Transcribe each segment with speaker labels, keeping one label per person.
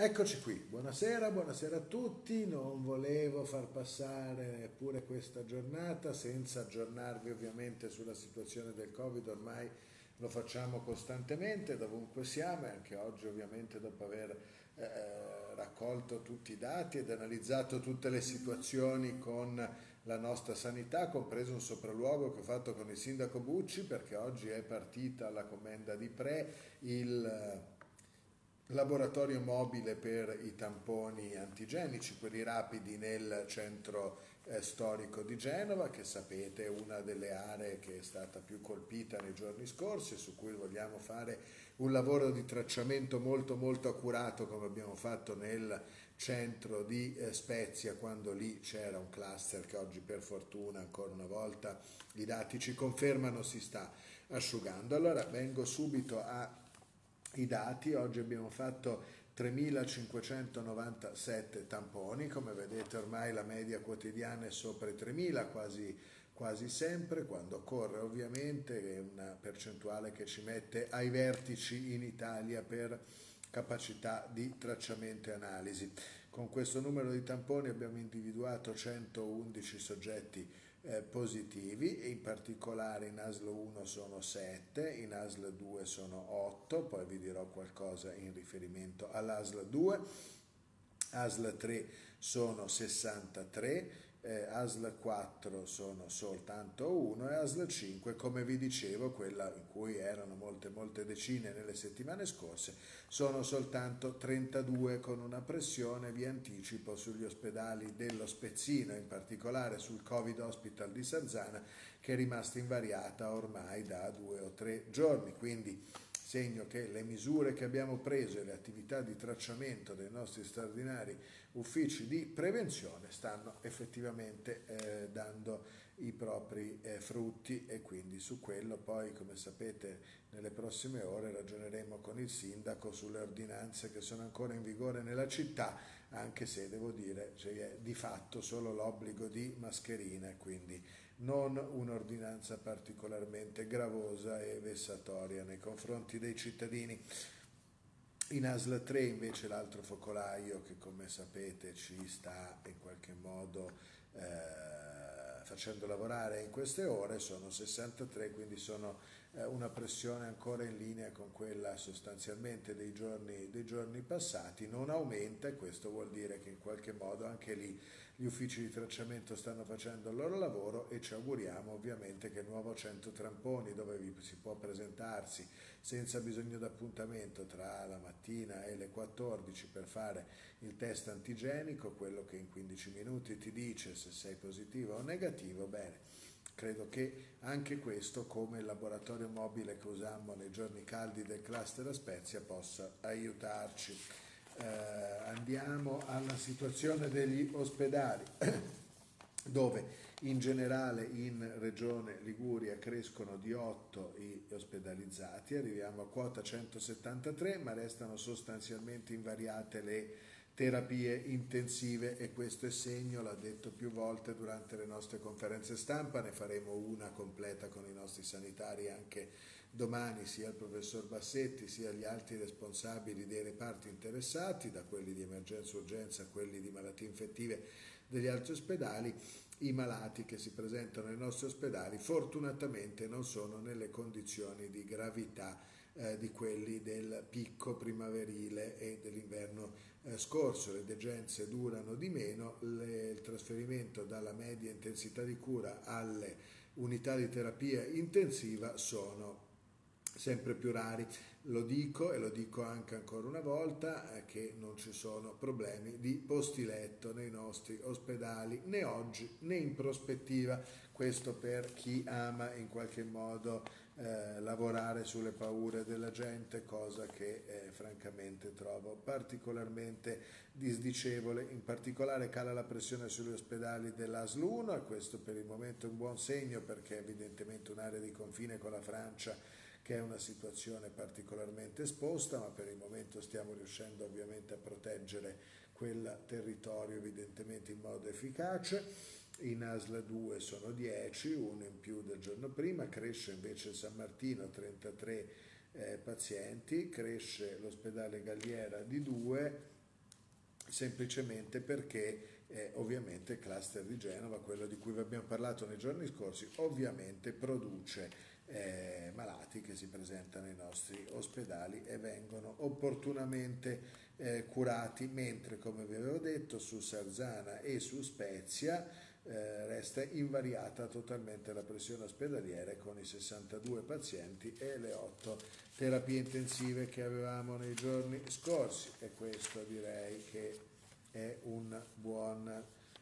Speaker 1: Eccoci qui, buonasera, buonasera a tutti, non volevo far passare pure questa giornata senza aggiornarvi ovviamente sulla situazione del Covid, ormai lo facciamo costantemente dovunque siamo e anche oggi ovviamente dopo aver eh, raccolto tutti i dati ed analizzato tutte le situazioni con la nostra sanità, compreso un sopralluogo che ho fatto con il sindaco Bucci perché oggi è partita la commenda di Pre, il laboratorio mobile per i tamponi antigenici, quelli rapidi nel centro eh, storico di Genova, che sapete è una delle aree che è stata più colpita nei giorni scorsi e su cui vogliamo fare un lavoro di tracciamento molto molto accurato come abbiamo fatto nel centro di eh, Spezia quando lì c'era un cluster che oggi per fortuna ancora una volta i dati ci confermano si sta asciugando. Allora vengo subito a i dati, oggi abbiamo fatto 3.597 tamponi, come vedete ormai la media quotidiana è sopra i 3.000 quasi, quasi sempre, quando corre ovviamente è una percentuale che ci mette ai vertici in Italia per capacità di tracciamento e analisi. Con questo numero di tamponi abbiamo individuato 111 soggetti eh, positivi, in particolare in ASL 1 sono 7, in ASL 2 sono 8, poi vi dirò qualcosa in riferimento all'ASL 2, ASL 3 sono 63, eh, ASL 4 sono soltanto 1 e ASL 5, come vi dicevo, quella in cui erano molte molte decine nelle settimane scorse, sono soltanto 32 con una pressione, vi anticipo, sugli ospedali dello Spezzino, in particolare sul Covid Hospital di Sarzana, che è rimasta invariata ormai da due o tre giorni, quindi segno che le misure che abbiamo preso e le attività di tracciamento dei nostri straordinari uffici di prevenzione stanno effettivamente eh, dando i propri eh, frutti e quindi su quello poi come sapete nelle prossime ore ragioneremo con il sindaco sulle ordinanze che sono ancora in vigore nella città anche se devo dire c'è di fatto solo l'obbligo di mascherina quindi non un'ordinanza particolarmente gravosa e vessatoria nei confronti dei cittadini. In ASL 3 invece l'altro focolaio che come sapete ci sta in qualche modo eh, facendo lavorare in queste ore sono 63, quindi sono eh, una pressione ancora in linea con quella sostanzialmente dei giorni, dei giorni passati, non aumenta e questo vuol dire che in qualche modo anche lì gli uffici di tracciamento stanno facendo il loro lavoro e ci auguriamo ovviamente che il nuovo centro Tramponi dove vi si può presentarsi senza bisogno d'appuntamento tra la mattina e le 14 per fare il test antigenico, quello che in 15 minuti ti dice se sei positivo o negativo, bene credo che anche questo, come il laboratorio mobile che usammo nei giorni caldi del cluster a Spezia, possa aiutarci. Eh, andiamo alla situazione degli ospedali, dove in generale in regione Liguria crescono di 8 gli ospedalizzati, arriviamo a quota 173, ma restano sostanzialmente invariate le terapie intensive e questo è segno, l'ha detto più volte durante le nostre conferenze stampa, ne faremo una completa con i nostri sanitari anche domani, sia il professor Bassetti sia gli altri responsabili dei reparti interessati, da quelli di emergenza urgenza a quelli di malattie infettive degli altri ospedali, i malati che si presentano nei nostri ospedali fortunatamente non sono nelle condizioni di gravità eh, di quelli del picco primaverile e dell'inverno eh, scorso. Le degenze durano di meno, le, il trasferimento dalla media intensità di cura alle unità di terapia intensiva sono sempre più rari. Lo dico e lo dico anche ancora una volta eh, che non ci sono problemi di posti letto nei nostri ospedali né oggi né in prospettiva. Questo per chi ama in qualche modo eh, lavorare sulle paure della gente, cosa che eh, francamente trovo particolarmente disdicevole. In particolare cala la pressione sugli ospedali dell'ASL 1 e questo per il momento è un buon segno perché è evidentemente un'area di confine con la Francia che è una situazione particolarmente esposta, ma per il momento stiamo riuscendo ovviamente a proteggere quel territorio evidentemente in modo efficace. In ASLA 2 sono 10, uno in più del giorno prima, cresce invece San Martino 33 eh, pazienti, cresce l'ospedale Galliera di 2 semplicemente perché eh, ovviamente il cluster di Genova, quello di cui vi abbiamo parlato nei giorni scorsi, ovviamente produce eh, malati che si presentano ai nostri ospedali e vengono opportunamente eh, curati, mentre come vi avevo detto su Sarzana e su Spezia eh, resta invariata totalmente la pressione ospedaliera con i 62 pazienti e le 8 terapie intensive che avevamo nei giorni scorsi e questo direi che è un, buon,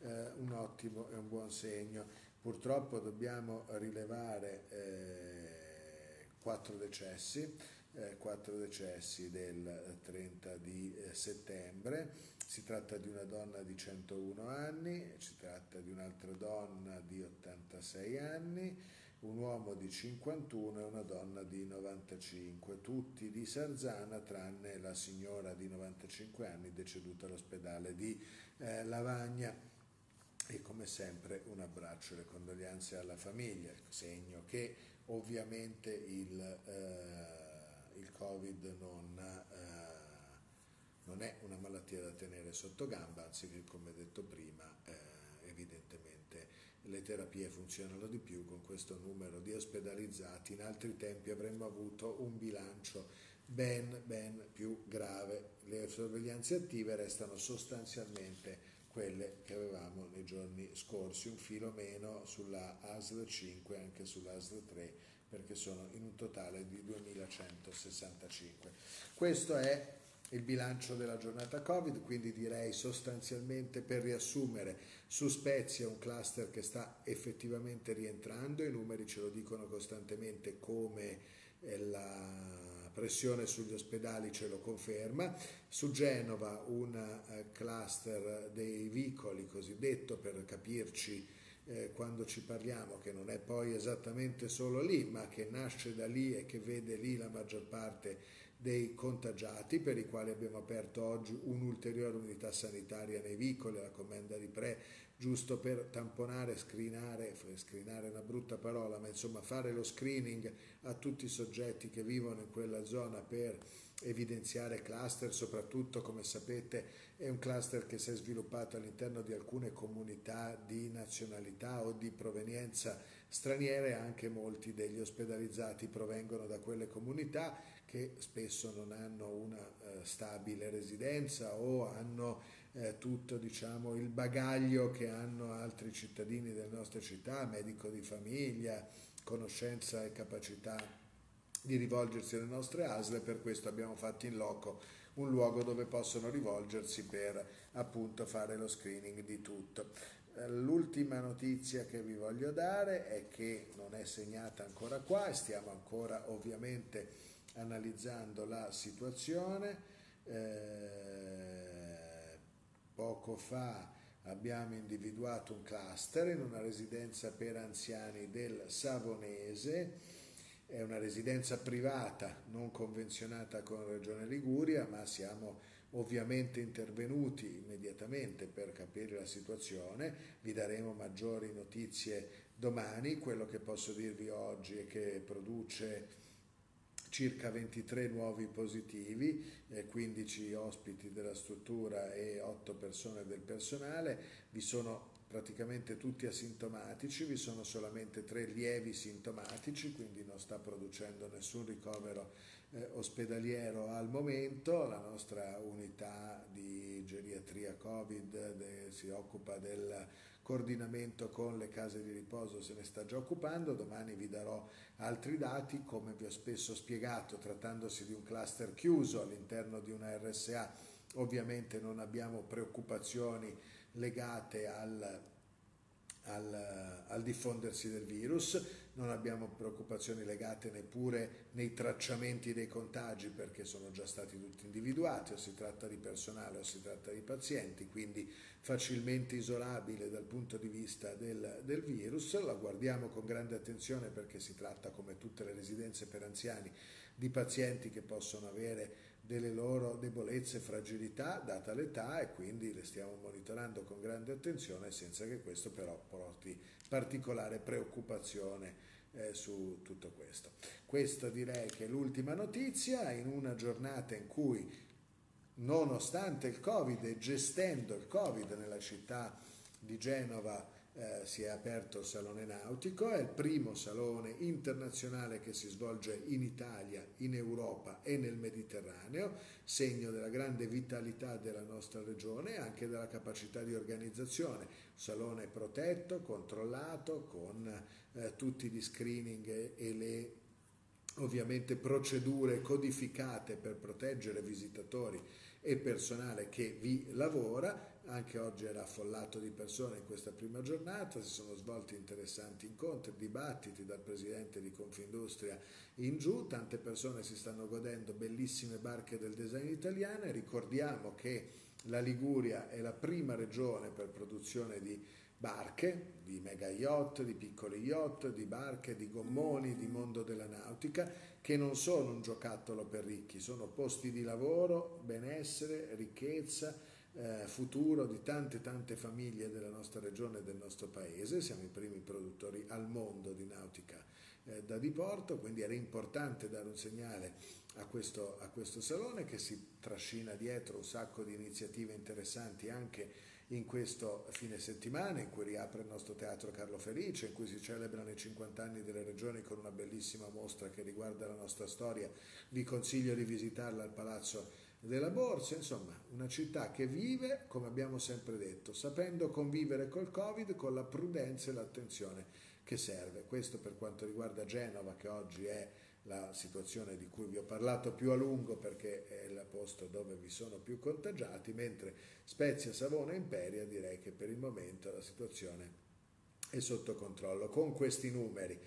Speaker 1: eh, un ottimo e un buon segno. Purtroppo dobbiamo rilevare eh, quattro decessi, eh, decessi del 30 di eh, settembre. Si tratta di una donna di 101 anni, si tratta di un'altra donna di 86 anni, un uomo di 51 e una donna di 95, tutti di Sarzana tranne la signora di 95 anni deceduta all'ospedale di eh, Lavagna. E come sempre un abbraccio e le condoglianze alla famiglia, segno che ovviamente il, eh, il Covid non, eh, non, è una malattia da tenere sotto gamba, anzi che come detto prima eh, evidentemente le terapie funzionano di più con questo numero di ospedalizzati, in altri tempi avremmo avuto un bilancio ben, ben più grave. Le sorveglianze attive restano sostanzialmente quelle che avevamo nei giorni scorsi, un filo meno sulla ASL 5 e anche sulla ASL 3 perché sono in un totale di 2165. Questo è il bilancio della giornata Covid, quindi direi sostanzialmente per riassumere su Spezia un cluster che sta effettivamente rientrando, i numeri ce lo dicono costantemente come la pressione sugli ospedali ce lo conferma, su Genova un eh, cluster dei vicoli cosiddetto per capirci eh, quando ci parliamo che non è poi esattamente solo lì ma che nasce da lì e che vede lì la maggior parte dei contagiati per i quali abbiamo aperto oggi un'ulteriore unità sanitaria nei vicoli, la commenda di Pre, giusto per tamponare, screenare, screenare è una brutta parola, ma insomma fare lo screening a tutti i soggetti che vivono in quella zona per evidenziare cluster, soprattutto come sapete è un cluster che si è sviluppato all'interno di alcune comunità di nazionalità o di provenienza straniera e anche molti degli ospedalizzati provengono da quelle comunità che spesso non hanno una eh, stabile residenza o hanno eh, tutto diciamo, il bagaglio che hanno altri cittadini delle nostre città, medico di famiglia, conoscenza e capacità di rivolgersi alle nostre ASL per questo abbiamo fatto in loco un luogo dove possono rivolgersi per appunto fare lo screening di tutto. Eh, l'ultima notizia che vi voglio dare è che non è segnata ancora qua e stiamo ancora ovviamente analizzando la situazione. Eh, poco fa abbiamo individuato un cluster in una residenza per anziani del Savonese, è una residenza privata non convenzionata con Regione Liguria, ma siamo ovviamente intervenuti immediatamente per capire la situazione, vi daremo maggiori notizie domani, quello che posso dirvi oggi è che produce circa 23 nuovi positivi, eh, 15 ospiti della struttura e 8 persone del personale, vi sono praticamente tutti asintomatici, vi sono solamente 3 lievi sintomatici, quindi non sta producendo nessun ricovero eh, ospedaliero al momento, la nostra unità di geriatria Covid de, si occupa del coordinamento con le case di riposo se ne sta già occupando, domani vi darò altri dati, come vi ho spesso spiegato, trattandosi di un cluster chiuso all'interno di una RSA, ovviamente non abbiamo preoccupazioni legate al al, al, diffondersi del virus, non abbiamo preoccupazioni legate neppure nei tracciamenti dei contagi perché sono già stati tutti individuati, o si tratta di personale o si tratta di pazienti, quindi facilmente isolabile dal punto di vista del, del virus, la guardiamo con grande attenzione perché si tratta, come tutte le residenze per anziani, di pazienti che possono avere delle loro debolezze e fragilità data l'età e quindi le stiamo monitorando con grande attenzione senza che questo però porti particolare preoccupazione eh, su tutto questo. Questa direi che è l'ultima notizia in una giornata in cui nonostante il Covid e gestendo il Covid nella città di Genova eh, si è aperto il Salone Nautico, è il primo salone internazionale che si svolge in Italia, in Europa e nel Mediterraneo, segno della grande vitalità della nostra regione e anche della capacità di organizzazione. Salone protetto, controllato, con eh, tutti gli screening e, le ovviamente procedure codificate per proteggere visitatori e personale che vi lavora. Anche oggi era affollato di persone in questa prima giornata, si sono svolti interessanti incontri, dibattiti dal presidente di Confindustria in giù, tante persone si stanno godendo bellissime barche del design italiano ricordiamo che la Liguria è la prima regione per produzione di barche, di mega yacht, di piccoli yacht, di barche, di gommoni, di mondo della nautica, che non sono un giocattolo per ricchi, sono posti di lavoro, benessere, ricchezza, eh, futuro di tante tante famiglie della nostra regione e del nostro paese, siamo i primi produttori al mondo di nautica eh, da diporto, quindi era importante dare un segnale a questo, a questo salone che si trascina dietro un sacco di iniziative interessanti anche in questo fine settimana in cui riapre il nostro teatro Carlo Felice, in cui si celebrano i 50 anni delle regioni con una bellissima mostra che riguarda la nostra storia. Vi consiglio di visitarla al Palazzo della Borsa, insomma una città che vive, come abbiamo sempre detto, sapendo convivere col Covid con la prudenza e l'attenzione che serve. Questo per quanto riguarda Genova che oggi è la situazione di cui vi ho parlato più a lungo perché è il posto dove vi sono più contagiati, mentre Spezia, Savona e Imperia direi che per il momento la situazione è sotto controllo. Con questi numeri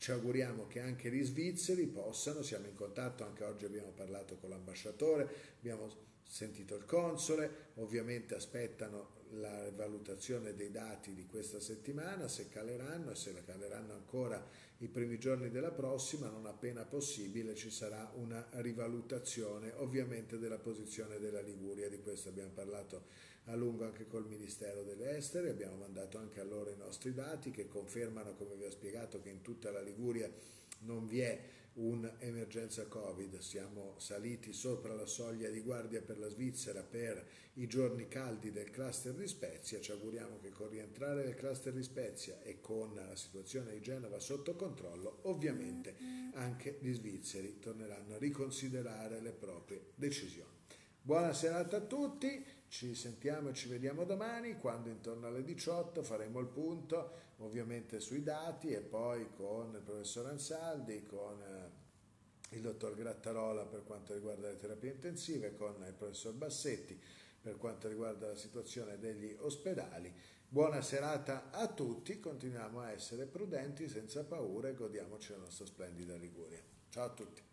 Speaker 1: ci auguriamo che anche gli svizzeri possano, siamo in contatto, anche oggi abbiamo parlato con l'ambasciatore, abbiamo sentito il console, ovviamente aspettano la valutazione dei dati di questa settimana, se caleranno e se la caleranno ancora i primi giorni della prossima, non appena possibile ci sarà una rivalutazione ovviamente della posizione della Liguria, di questo abbiamo parlato a lungo anche col Ministero delle Estere, abbiamo mandato anche a loro i nostri dati che confermano, come vi ho spiegato, che in tutta la Liguria non vi è un'emergenza Covid, siamo saliti sopra la soglia di guardia per la Svizzera per i giorni caldi del cluster di Spezia, ci auguriamo che con rientrare del cluster di Spezia e con la situazione di Genova sotto controllo, ovviamente anche gli svizzeri torneranno a riconsiderare le proprie decisioni. Buona serata a tutti, ci sentiamo e ci vediamo domani quando intorno alle 18 faremo il punto ovviamente sui dati e poi con il professor Ansaldi, con eh, il dottor Grattarola per quanto riguarda le terapie intensive, con il professor Bassetti per quanto riguarda la situazione degli ospedali. Buona serata a tutti, continuiamo a essere prudenti, senza paura e godiamoci la nostra splendida Liguria. Ciao a tutti.